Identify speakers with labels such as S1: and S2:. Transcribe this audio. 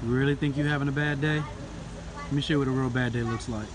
S1: You really think you're having a bad day? Let me show you what a real bad day looks like.